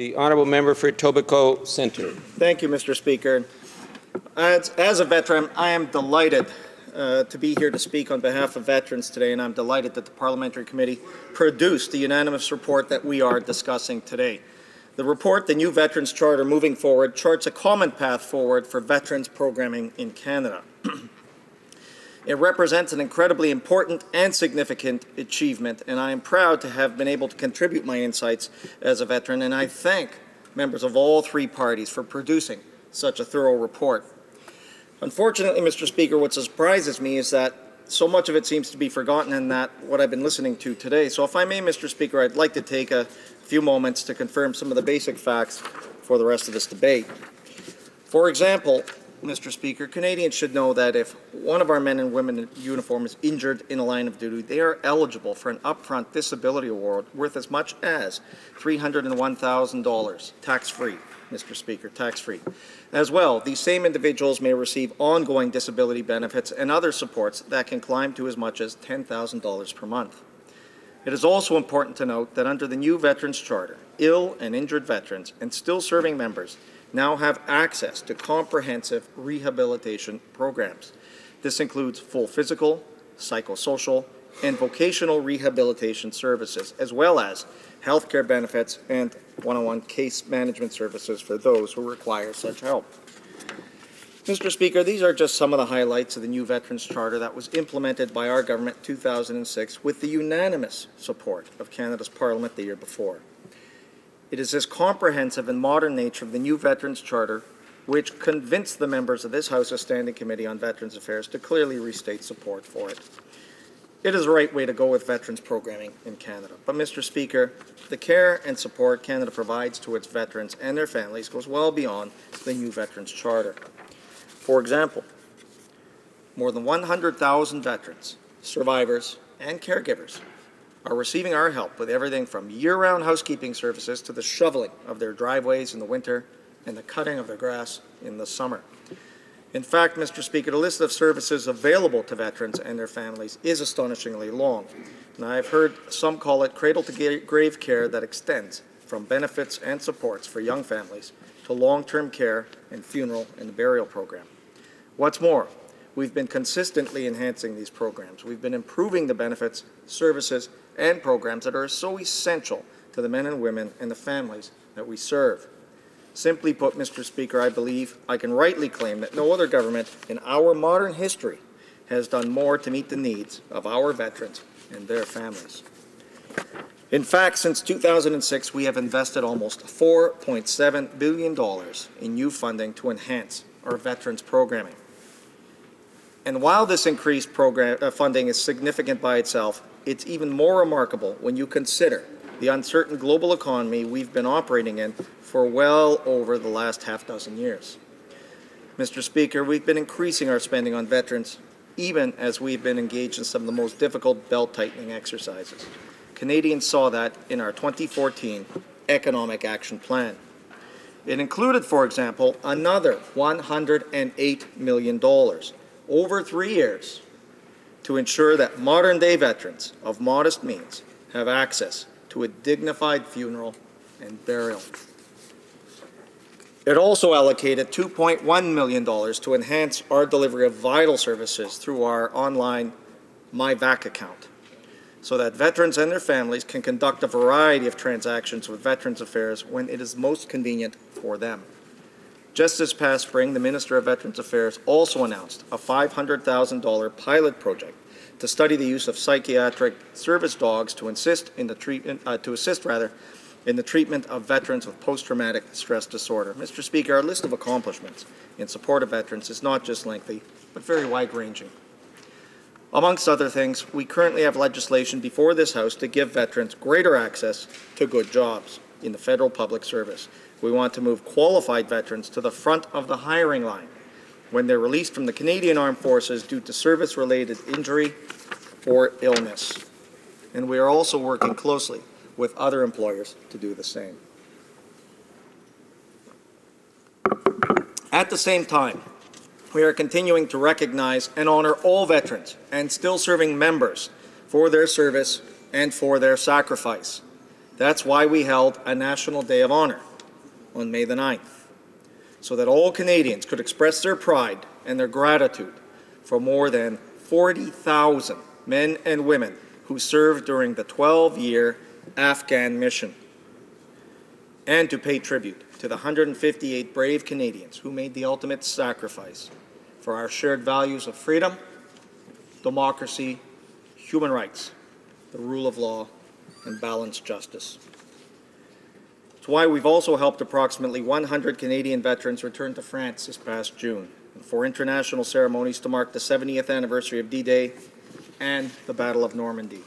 The honourable member for Etobicoke Centre. Thank you, Mr. Speaker. As, as a veteran, I am delighted uh, to be here to speak on behalf of veterans today, and I'm delighted that the Parliamentary Committee produced the unanimous report that we are discussing today. The report, the new Veterans Charter Moving Forward, charts a common path forward for veterans programming in Canada. It represents an incredibly important and significant achievement, and I am proud to have been able to contribute my insights as a veteran, and I thank members of all three parties for producing such a thorough report. Unfortunately, Mr. Speaker, what surprises me is that so much of it seems to be forgotten in that what I've been listening to today. So if I may, Mr. Speaker, I'd like to take a few moments to confirm some of the basic facts for the rest of this debate. For example, Mr. Speaker, Canadians should know that if one of our men and women in uniform is injured in a line of duty, they are eligible for an upfront disability award worth as much as $301,000, tax-free. Mr. Speaker, tax-free. As well, these same individuals may receive ongoing disability benefits and other supports that can climb to as much as $10,000 per month. It is also important to note that under the new Veterans Charter, ill and injured veterans and still serving members now have access to comprehensive rehabilitation programs. This includes full physical, psychosocial, and vocational rehabilitation services, as well as healthcare benefits and one-on-one case management services for those who require such help. Mr. Speaker, these are just some of the highlights of the new Veterans Charter that was implemented by our government in 2006 with the unanimous support of Canada's Parliament the year before. It is this comprehensive and modern nature of the new Veterans Charter which convinced the members of this House's Standing Committee on Veterans Affairs to clearly restate support for it. It is the right way to go with veterans programming in Canada. But, Mr. Speaker, the care and support Canada provides to its veterans and their families goes well beyond the new Veterans Charter. For example, more than 100,000 veterans, survivors, and caregivers are receiving our help with everything from year-round housekeeping services to the shoveling of their driveways in the winter and the cutting of their grass in the summer. In fact, Mr. Speaker, the list of services available to veterans and their families is astonishingly long. And I've heard some call it cradle-to-grave care that extends from benefits and supports for young families to long-term care and funeral and burial program. What's more, we've been consistently enhancing these programs. We've been improving the benefits, services, and programs that are so essential to the men and women and the families that we serve. Simply put, Mr. Speaker, I believe I can rightly claim that no other government in our modern history has done more to meet the needs of our veterans and their families. In fact, since 2006, we have invested almost $4.7 billion in new funding to enhance our veterans programming. And while this increased program, uh, funding is significant by itself, it's even more remarkable when you consider the uncertain global economy we've been operating in for well over the last half dozen years. Mr. Speaker, we've been increasing our spending on veterans even as we've been engaged in some of the most difficult belt-tightening exercises. Canadians saw that in our 2014 Economic Action Plan. It included, for example, another $108 million over three years to ensure that modern-day veterans of modest means have access to a dignified funeral and burial. It also allocated $2.1 million to enhance our delivery of vital services through our online MyVac account so that veterans and their families can conduct a variety of transactions with Veterans Affairs when it is most convenient for them. Just this past spring, the Minister of Veterans Affairs also announced a $500,000 pilot project to study the use of psychiatric service dogs to assist in the treatment, uh, to assist rather, in the treatment of veterans with post-traumatic stress disorder. Mr. Speaker, our list of accomplishments in support of veterans is not just lengthy, but very wide-ranging. Amongst other things, we currently have legislation before this House to give veterans greater access to good jobs in the federal public service. We want to move qualified veterans to the front of the hiring line when they're released from the Canadian Armed Forces due to service-related injury or illness. And we are also working closely with other employers to do the same. At the same time, we are continuing to recognize and honor all veterans and still serving members for their service and for their sacrifice. That's why we held a National Day of Honor on May the 9th, so that all Canadians could express their pride and their gratitude for more than 40,000 men and women who served during the 12-year Afghan mission, and to pay tribute to the 158 brave Canadians who made the ultimate sacrifice for our shared values of freedom, democracy, human rights, the rule of law, and balanced justice. Why we've also helped approximately 100 Canadian veterans return to France this past June for international ceremonies to mark the 70th anniversary of D-Day and the Battle of Normandy.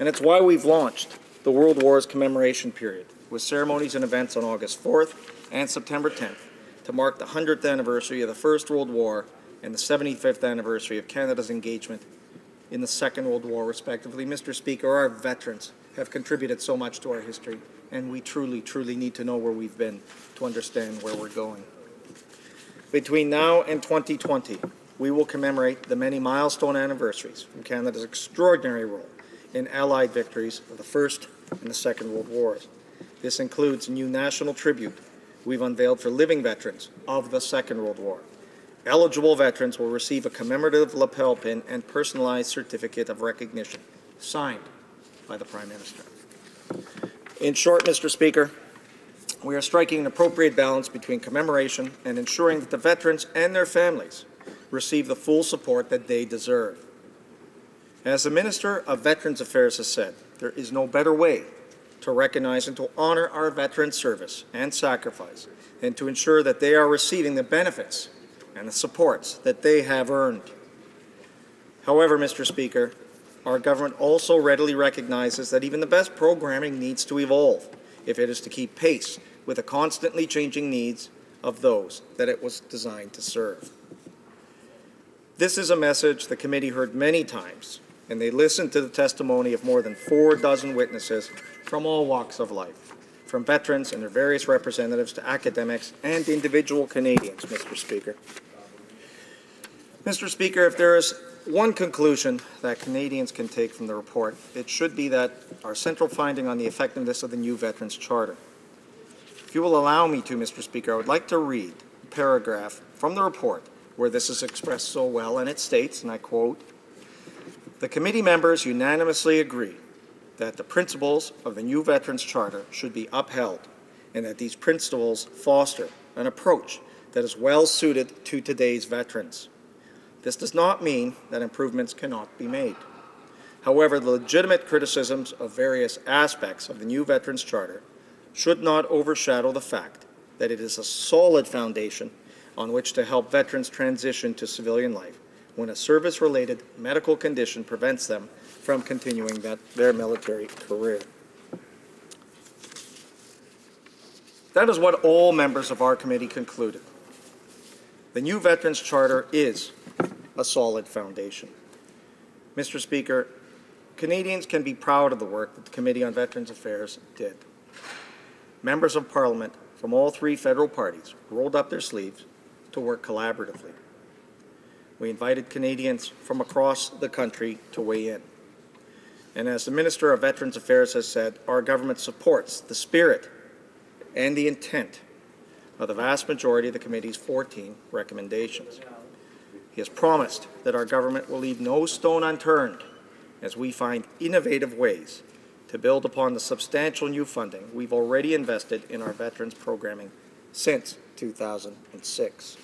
And it's why we've launched the World Wars Commemoration Period with ceremonies and events on August 4th and September 10th to mark the 100th anniversary of the First World War and the 75th anniversary of Canada's engagement in the Second World War, respectively. Mr. Speaker, our veterans have contributed so much to our history, and we truly, truly need to know where we've been to understand where we're going. Between now and 2020, we will commemorate the many milestone anniversaries from Canada's extraordinary role in Allied victories of the First and the Second World Wars. This includes a new national tribute we've unveiled for living veterans of the Second World War. Eligible veterans will receive a commemorative lapel pin and personalized certificate of recognition, signed by the Prime Minister. In short, Mr. Speaker, we are striking an appropriate balance between commemoration and ensuring that the veterans and their families receive the full support that they deserve. As the Minister of Veterans Affairs has said, there is no better way to recognize and to honor our veterans' service and sacrifice and to ensure that they are receiving the benefits and the supports that they have earned. However, Mr. Speaker, our government also readily recognizes that even the best programming needs to evolve if it is to keep pace with the constantly changing needs of those that it was designed to serve. This is a message the committee heard many times, and they listened to the testimony of more than four dozen witnesses from all walks of life, from veterans and their various representatives to academics and individual Canadians, Mr. Speaker. Mr. Speaker, if there is one conclusion that Canadians can take from the report, it should be that our central finding on the effectiveness of the new Veterans Charter. If you will allow me to, Mr. Speaker, I would like to read a paragraph from the report where this is expressed so well, and it states, and I quote, "The committee members unanimously agree that the principles of the new Veterans Charter should be upheld and that these principles foster an approach that is well suited to today's veterans. This does not mean that improvements cannot be made. However, the legitimate criticisms of various aspects of the new Veterans Charter should not overshadow the fact that it is a solid foundation on which to help veterans transition to civilian life when a service-related medical condition prevents them from continuing that, their military career. That is what all members of our committee concluded. The new Veterans Charter is a solid foundation. Mr. Speaker, Canadians can be proud of the work that the Committee on Veterans Affairs did. Members of Parliament from all three federal parties rolled up their sleeves to work collaboratively. We invited Canadians from across the country to weigh in. And as the Minister of Veterans Affairs has said, our government supports the spirit and the intent of the vast majority of the committee's 14 recommendations. He has promised that our government will leave no stone unturned as we find innovative ways to build upon the substantial new funding we've already invested in our veterans programming since 2006.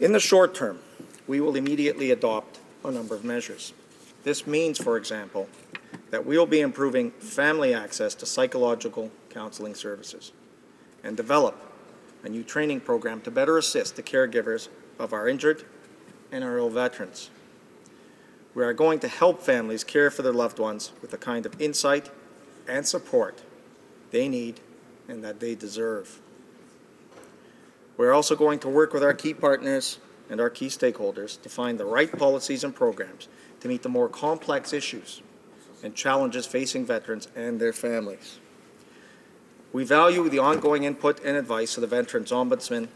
In the short term, we will immediately adopt a number of measures. This means, for example, that we will be improving family access to psychological counseling services and develop a new training program to better assist the caregivers of our injured and our ill veterans. We are going to help families care for their loved ones with the kind of insight and support they need and that they deserve. We're also going to work with our key partners and our key stakeholders to find the right policies and programs to meet the more complex issues and challenges facing veterans and their families. We value the ongoing input and advice of the Veterans Ombudsman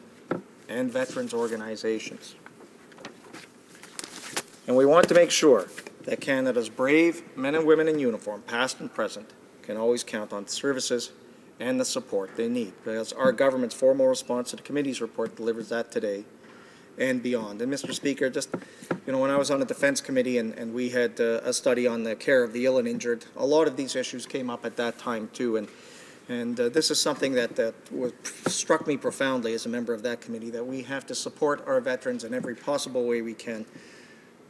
and veterans organizations. And we want to make sure that Canada's brave men and women in uniform, past and present, can always count on the services and the support they need, because our government's formal response to the committee's report delivers that today and beyond. And Mr. Speaker, just, you know, when I was on the Defense Committee and, and we had uh, a study on the care of the ill and injured, a lot of these issues came up at that time too. And, and uh, this is something that, that was, struck me profoundly as a member of that committee, that we have to support our veterans in every possible way we can.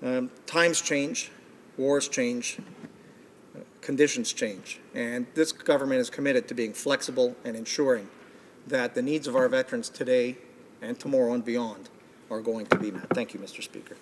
Um, times change, wars change, uh, conditions change, and this government is committed to being flexible and ensuring that the needs of our veterans today and tomorrow and beyond are going to be met. Thank you, Mr. Speaker.